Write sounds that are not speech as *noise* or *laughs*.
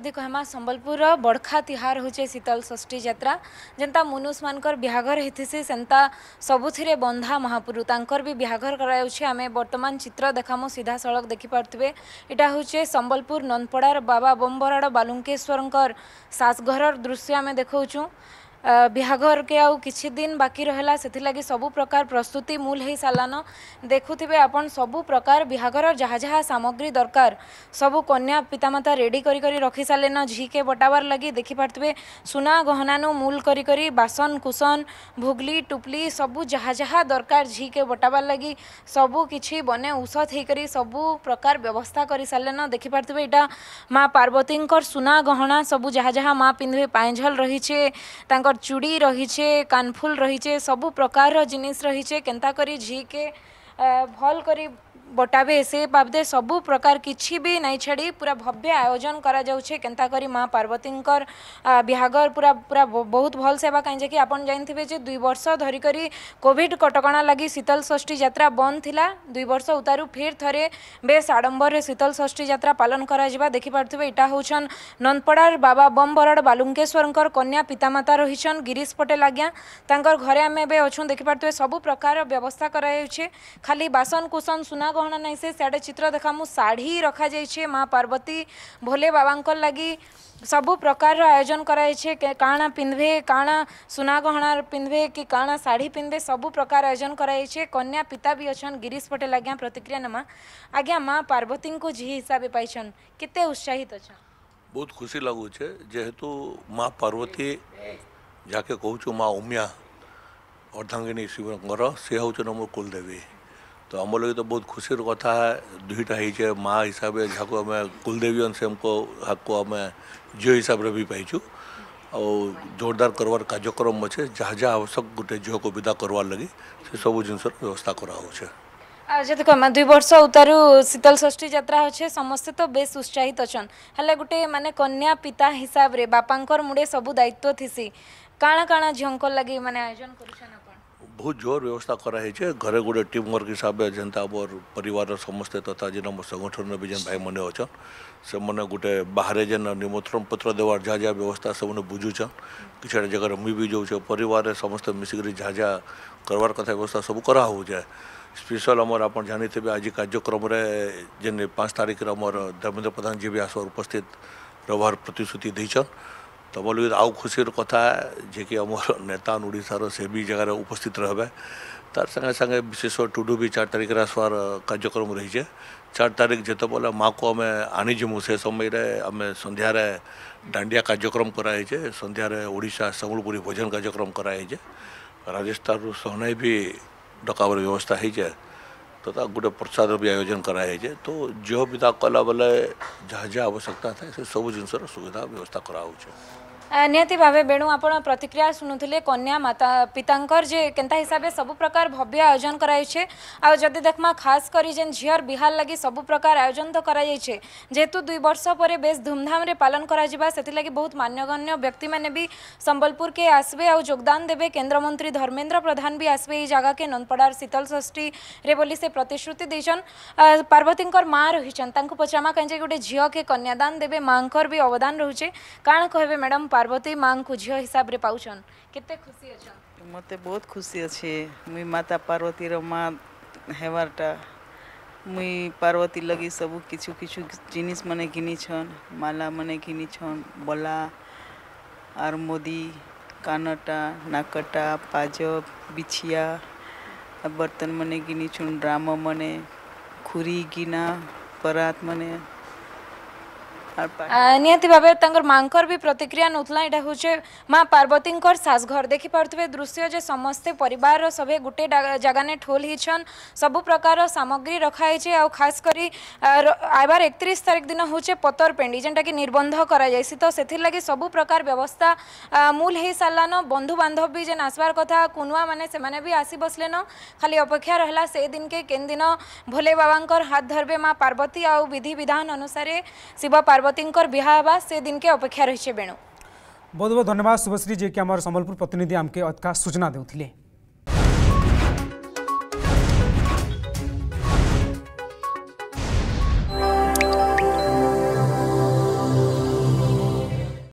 कहमा सम्बलपुर बड़खा तिहार होचे शीतल षष्ठी जात्रा जेनता मनुष मानकर ब्याघर होतीसी सेनता सबुथिरे बंधा महापुरु तांकर भी ब्याघर करें बर्तमान चित्र देखाम सीधा सड़क देखिपे यहाँ हूँ सम्बलपुर नंदपड़ार बाबा बम्बराड़ बालुकेश्वर सासघर दृश्य आम देखा बहागर के आउ कि दिन बाकी रहा से सब प्रकार प्रस्तुति मूल हो सालान देखुवे आप सब प्रकार बहागर जहा जहाँ सामग्री दरकार सब कन्या पितामाता रेडी कर रखी सारे झी के बटावार लगे देखिपे सुना गहनानु मूल करी बासन कुसन भुगली टुपली सब जहा जहा दरकार झी के बटावार लगे सबकि बने उषत होकर सबु प्रकार व्यवस्था कर सारे न देखिपे यहाँ माँ पार्वती सुना गहना सब जहा जहाँ माँ पिंधे पाएल रही है और चूड़ी रहीचे कानफुल रहीचे सब प्रकार जिनिस रहीचे के झीके भल करी बटाबे से बाबदे सब प्रकार किसी भी नहीं छाड़ी पूरा भव्य आयोजन करता माँ पार्वती बिहागर पूरा पूरा बहुत भल से कहीं जैक आप जानते जो दुई बर्ष धरिक कोविड कटक लगी शीतल षष्ठी बंद थी दुई बर्ष उतारू फिर थे बेस आडम्बर शीतल षष्ठी पालन कर देखिपे इटा हूँ नंदपड़ार बाबा बम बरड़ बालुकेश्वर कन्या पितामाता रही गिरीश पटेल आज्ञा तर घरे आम एवं अच्छू देखिपे सब प्रकार व्यवस्था कराई खाली बासन कुसन सुना कौन ना से सियाटे चित्र देखा शाढ़ी रखा जाइए माँ पार्वती भोले बाबा लगी सब प्रकार आयोजन कराई काण पिंधे काण सुना गहना पिंधे कि काण शाढ़ी पिंधे सब प्रकार आयोजन कराई कन्या पिता भी अच्छा गिरीश पटेल आज्ञा प्रतिक्रिया नमा आज्ञा माँ पार्वती को झी हिसाब पाइन के उत्साहित तो अच्छा बहुत खुशी लगुचे जेहेतु माँ पार्वती जहाँ कह माँ उमिया अर्धांगिनी शिवर सी हूँ मो कुलदेवी तो हम लोग तो बहुत खुशी की कथा है दुईटा है माँ हिसाब से जहाँ आम कुलदेवी से हमको हको आम झील हिसाब से भी पाइଛୁ ଆଉ ଜୋରଦାର କରିବାର କାର୍ଯ୍ୟକ୍ରମ ଅଛେ ଯାହା ଯାହା ଆବଶ୍ୟକ ଗୋଟେ ଝିଅକୁ ବିଦା କରିବାର ଲାଗି ସେ ସବୁ ଜିନିଷର ବ୍ୟବସ୍ଥା କରାହେଉଛେ ଯଦି କହମା ଦୁଇ ବର୍ଷ ଉତାରୁ ଶୀତଳ ଷଷ୍ଠୀ ଯାତ୍ରା ଅଛେ ସମସ୍ତେ ତ ବେଶ୍ ଉତ୍ସାହିତ ଅଛନ୍ ହେଲେ ଗୋଟେ ମାନେ କନ୍ୟା ପିତା ହିସାବରେ ବାପାଙ୍କର ମୁଣ୍ଡେ ସବୁ ଦାୟିତ୍ୱ ଥିସି କାଣା କାଣା ଝିଅଙ୍କର ଲାଗି ମାନେ ଆୟୋଜନ କରୁଛନ୍ બહુ જોર વ્યવસ્થા કરાઈ છે ઘરે ગોડે ટીમવર્ક હિસાબે જેનતા મોર પરિવારର ସମସ୍ତେ ତଥା ଯେନ୍ ଆମ ସଂଗଠନର ବି ଯେନ୍ ଭାଇମାନେ ଅଛନ୍ ସେମାନେ ଗୋଟେ ବାହାରେ ଯେନ୍ ନିମନ୍ତ୍ରଣ ପତ୍ର ଦେବାର ଯାହା ଯାହା ବ୍ୟବସ୍ଥା ସେମାନେ ବୁଝୁଛନ୍ କିଛିଟା ଜାଗାରେ ମୁଇଁ ବି ଯାଉଛେ ପରିବାରରେ ସମସ୍ତେ ମିଶିକରି ଯାହା ଯାହା କରବାର କଥା ବ୍ୟବସ୍ଥା ସବୁ କରାହେଉଛେ ସ୍ପେଶାଲ ଆମର ଆପଣ ଜାଣିଥିବେ ଆଜି କାର୍ଯ୍ୟକ୍ରମରେ ଯେନ୍ ପାଞ୍ଚ ତାରିଖରେ ଆମର ଧର୍ମେନ୍ଦ୍ର ପ୍ରଧାନ ଯିଏ ବି ଆସ ଉପସ୍ଥିତ ରହିବାର ପ୍ରତିଶ୍ରୁତି ଦେଇଛନ୍ तो बोल तो आउ खुशी कथा जेकि *laughs* नेता उड़ीसा से भी जगह उपस्थित रहबे तार संगे संगे विशेष टुडू भी चार तारिख आसवार कार्यक्रम रही है चार तारीख जिते तो बोले माँ को आम आनीजमु से समय सन्धार डांडिया कार्यक्रम कराई है सन्धार ओडा संगलपुरी भोजन कार्यक्रम कराई है राजस्थान रू सहन भी डकबर व्यवस्था है तो गोटे प्रसाद भी आयोजन कराई है तो जो भी कला बोले जहाँ जहाँ आवश्यकता था सब जिन सुविधा व्यवस्था कराऊ ନିହାତି ଭାବେ ବେଣୁ ଆପଣ ପ୍ରତିକ୍ରିୟା ଶୁଣୁଥିଲେ କନ୍ୟା ମାତା ପିତାଙ୍କର ଯେ କେନ୍ତା ହିସାବେ ସବୁ ପ୍ରକାର ଭବ୍ୟ ଆୟୋଜନ କରାଯାଇଛେ ଆଉ ଯଦି ଦେଖମା ଖାସ୍ କରି ଯେନ୍ ଝିଅର ବିହାର ଲାଗି ସବୁ ପ୍ରକାର ଆୟୋଜନ ତ କରାଯାଇଛେ ଯେହେତୁ ଦୁଇ ବର୍ଷ ପରେ ବେଶ ଧୁମଧାମରେ ପାଳନ କରାଯିବା ସେଥିଲାଗି ବହୁତ ମାନ୍ୟଗଣ୍ୟ ବ୍ୟକ୍ତିମାନେ ବି ସମ୍ବଲପୁରକେ ଆସିବେ ଆଉ ଯୋଗଦାନ ଦେବେ କେନ୍ଦ୍ରମନ୍ତ୍ରୀ ଧର୍ମେନ୍ଦ୍ର ପ୍ରଧାନ ବି ଆସିବେ ଏଇ ଜାଗାକେ ନନ୍ଦପଡ଼ାର ଶୀତଳ ଷଷ୍ଠୀରେ ବୋଲି ସେ ପ୍ରତିଶ୍ରୁତି ଦେଇଛନ୍ ପାର୍ବତୀଙ୍କର ମା ରହିଛନ୍ ତାଙ୍କୁ ପଚାରମା କାହିଁ ଯେ ଗୋଟେ ଝିଅକେ କନ୍ୟାଦାନ ଦେବେ ମାଙ୍କର ବି ଅବଦାନ ରହୁଛେ କାଣା କହିବେ ମ୍ୟାଡ଼ାମ୍ ପାର୍ବତୀ ମାଙ୍କୁ ଝିଅ ହିସାବରେ ପାଉଛନ୍ କେତେ ଖୁସି ଅଛନ୍ ମୋତେ ବହୁତ ଖୁସି ଅଛେ ମୁଇଁ ମାତା ପାର୍ବତୀର ମା ହେବାରଟା ମୁଇଁ ପାର୍ବତୀ ଲାଗି ସବୁ କିଛୁ କିଛୁ ଜିନିଷ ମାନେ ଘିନିଛନ୍ ମାଲା ମାନେ ଘିନିଛନ୍ ବଲା ଆର୍ ମୋଦି କାନଟା ନାକଟା ପାଜ ବିଛିଆ बर्तन मने गिनी छुन ड्रामा मने खुरी गिना परात मने নিহতি ভাবে তাঁর মাঙ্কর বি প্রতিক্রিয়া নৌলা এটা হচ্ছে মা পার্বতীঙ্কর সাজঘর দেখিপারে দৃশ্য যে সমস্তে পরিবার সবে গোটে জায়গানে ঠোল হয়েছন সবু প্রকার সামগ্রী রখা হয়েছে আউ খাস করে আবার একত্রিশ তারিখ দিন হচ্ছে পতর পেণ্ডি যেটা কি নির্বন্ধ করা যাইছে তো সেগে সবু প্রকার ব্যবস্থা মূল হয়ে সারলান বন্ধু বান্ধব বি যেন আসবার কথা কুনুয়া মানে সেমানে বি আসি বসলেন খালি অপেক্ষা রহলা সেই দিনকে কেন দিন ভোলে বাবাঙ্কর হাত ধরবে মা পার্বতী আউ বিধি বিধান অনুসারে শিব পার্বতী पार्वती से दिन के अपेक्षा रही है बेणु बहुत बहुत धन्यवाद शुभश्री जी कि आम सम्बलपुर प्रतिनिधि आमके अधिका सूचना देते